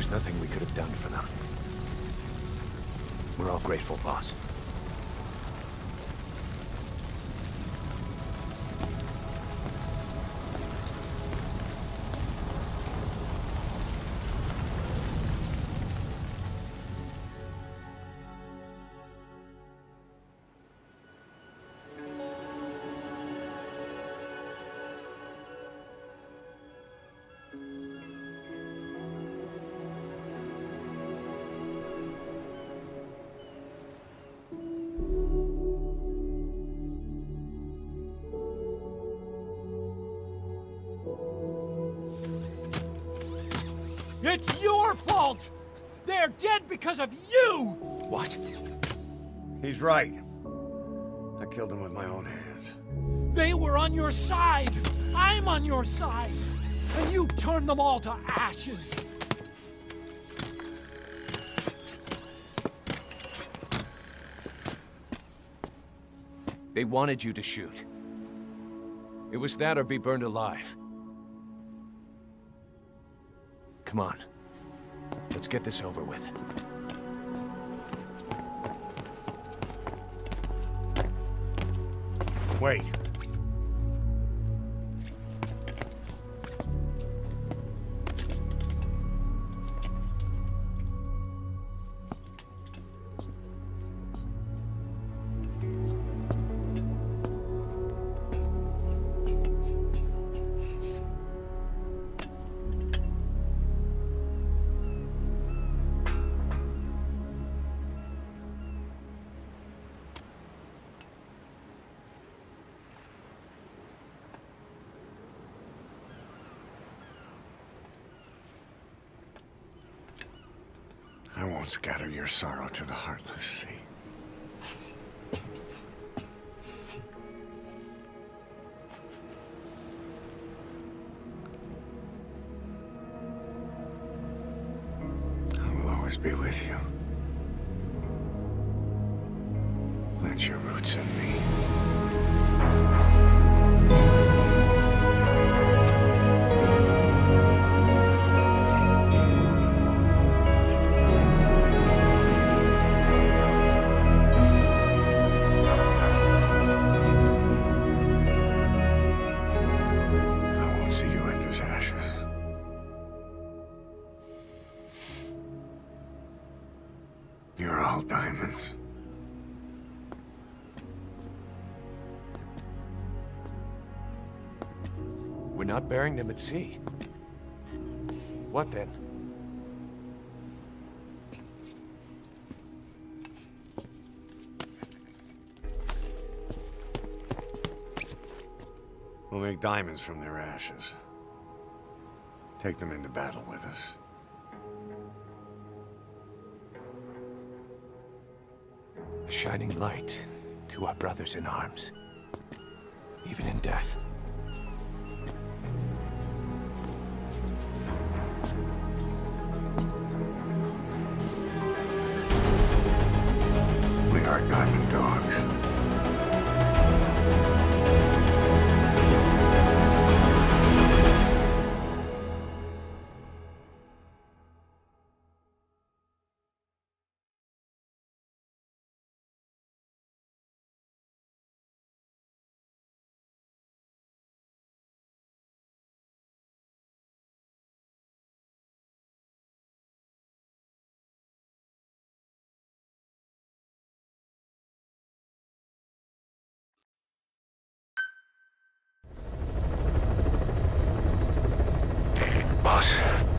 There's nothing we could have done for them. We're all grateful, boss. It's your fault! They're dead because of you! What? He's right. I killed him with my own hands. They were on your side! I'm on your side! And you turned them all to ashes! They wanted you to shoot. It was that or be burned alive. Come on. Let's get this over with. Wait. I won't scatter your sorrow to the heartless sea. I will always be with you. Plant your roots in me. See you end as ashes. You're all diamonds. We're not burying them at sea. What then? We'll make diamonds from their ashes. Take them into battle with us. A shining light to our brothers in arms, even in death. We are Diamond Dogs.